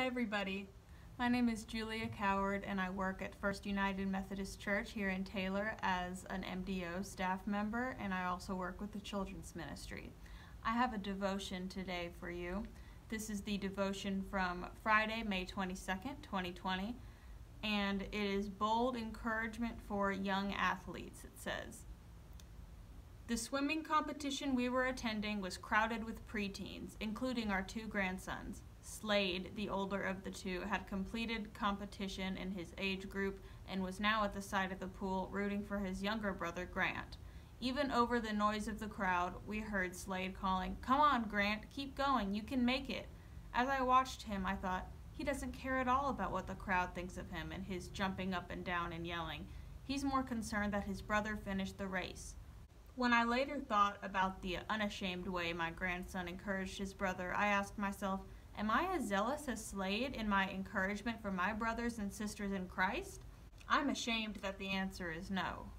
Hi, everybody. My name is Julia Coward, and I work at First United Methodist Church here in Taylor as an MDO staff member, and I also work with the Children's Ministry. I have a devotion today for you. This is the devotion from Friday, May 22nd, 2020, and it is bold encouragement for young athletes, it says. The swimming competition we were attending was crowded with preteens, including our two grandsons. Slade, the older of the two, had completed competition in his age group and was now at the side of the pool rooting for his younger brother Grant. Even over the noise of the crowd, we heard Slade calling, Come on, Grant, keep going, you can make it. As I watched him, I thought, he doesn't care at all about what the crowd thinks of him and his jumping up and down and yelling. He's more concerned that his brother finished the race. When I later thought about the unashamed way my grandson encouraged his brother, I asked myself, Am I as zealous as Slade in my encouragement for my brothers and sisters in Christ? I'm ashamed that the answer is no.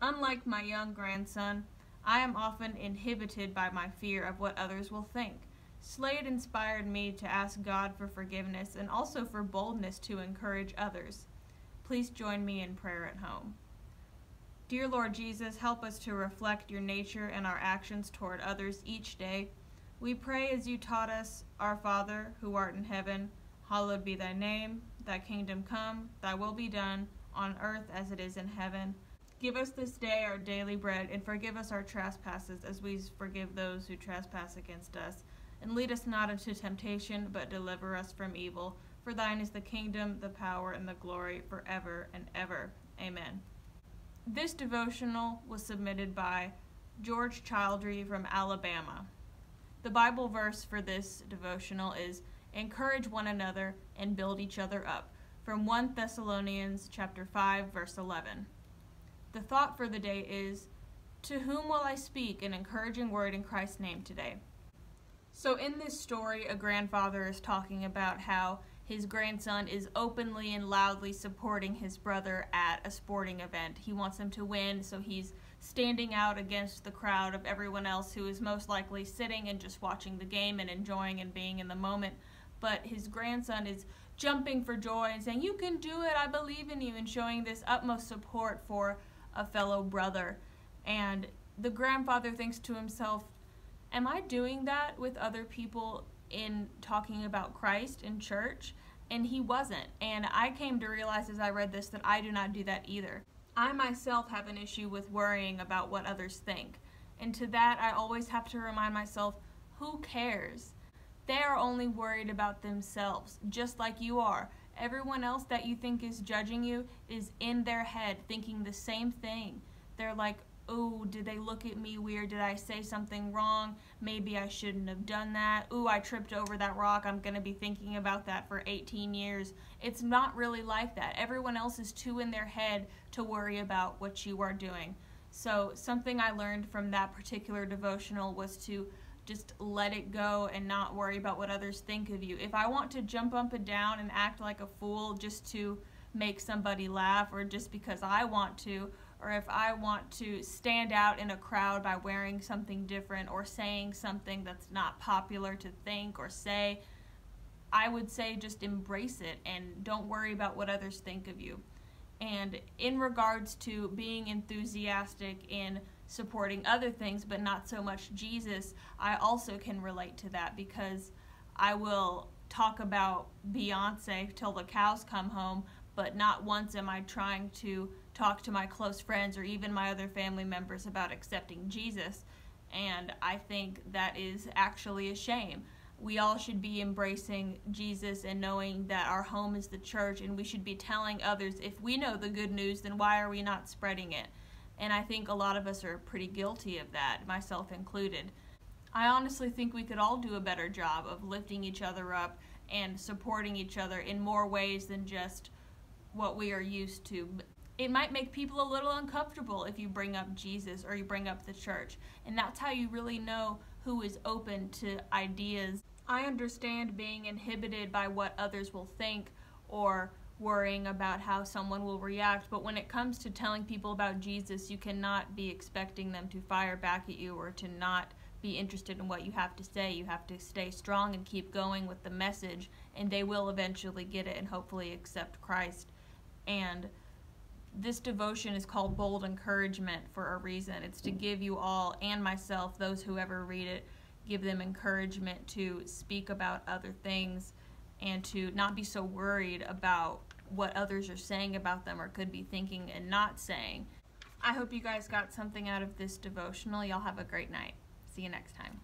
Unlike my young grandson, I am often inhibited by my fear of what others will think. Slade inspired me to ask God for forgiveness and also for boldness to encourage others. Please join me in prayer at home. Dear Lord Jesus, help us to reflect your nature and our actions toward others each day. We pray as you taught us, Our Father, who art in heaven, hallowed be thy name, thy kingdom come, thy will be done, on earth as it is in heaven. Give us this day our daily bread, and forgive us our trespasses as we forgive those who trespass against us. And lead us not into temptation, but deliver us from evil. For thine is the kingdom, the power, and the glory forever and ever. Amen. This devotional was submitted by George Childry from Alabama. The Bible verse for this devotional is encourage one another and build each other up from 1 Thessalonians chapter 5 verse 11. The thought for the day is to whom will I speak an encouraging word in Christ's name today? So in this story a grandfather is talking about how his grandson is openly and loudly supporting his brother at a sporting event. He wants him to win, so he's standing out against the crowd of everyone else who is most likely sitting and just watching the game and enjoying and being in the moment. But his grandson is jumping for joy and saying, You can do it, I believe in you, and showing this utmost support for a fellow brother. And the grandfather thinks to himself, Am I doing that with other people in talking about Christ in church? And he wasn't. And I came to realize as I read this that I do not do that either. I myself have an issue with worrying about what others think. And to that, I always have to remind myself who cares? They are only worried about themselves, just like you are. Everyone else that you think is judging you is in their head thinking the same thing. They're like, oh, did they look at me weird? Did I say something wrong? Maybe I shouldn't have done that. Ooh, I tripped over that rock. I'm going to be thinking about that for 18 years. It's not really like that. Everyone else is too in their head to worry about what you are doing. So, something I learned from that particular devotional was to just let it go and not worry about what others think of you. If I want to jump up and down and act like a fool just to make somebody laugh or just because I want to, or if I want to stand out in a crowd by wearing something different or saying something that's not popular to think or say, I would say just embrace it and don't worry about what others think of you. And in regards to being enthusiastic in supporting other things but not so much Jesus, I also can relate to that because I will talk about Beyonce till the cows come home, but not once am I trying to talk to my close friends or even my other family members about accepting Jesus. And I think that is actually a shame. We all should be embracing Jesus and knowing that our home is the church, and we should be telling others if we know the good news, then why are we not spreading it? And I think a lot of us are pretty guilty of that, myself included. I honestly think we could all do a better job of lifting each other up and supporting each other in more ways than just what we are used to it might make people a little uncomfortable if you bring up Jesus or you bring up the church. And that's how you really know who is open to ideas. I understand being inhibited by what others will think or worrying about how someone will react, but when it comes to telling people about Jesus, you cannot be expecting them to fire back at you or to not be interested in what you have to say. You have to stay strong and keep going with the message, and they will eventually get it and hopefully accept Christ. And this devotion is called Bold Encouragement for a reason. It's to give you all and myself, those who ever read it, give them encouragement to speak about other things and to not be so worried about what others are saying about them or could be thinking and not saying. I hope you guys got something out of this devotional. Y'all have a great night. See you next time.